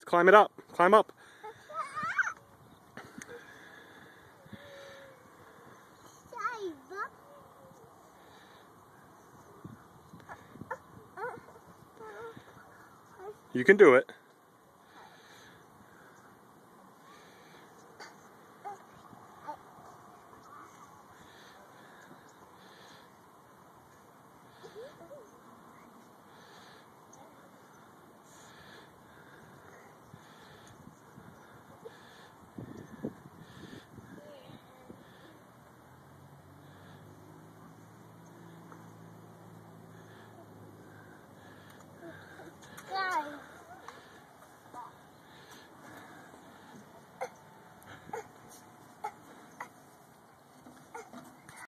Let's Climb it up. Climb up. You can do it.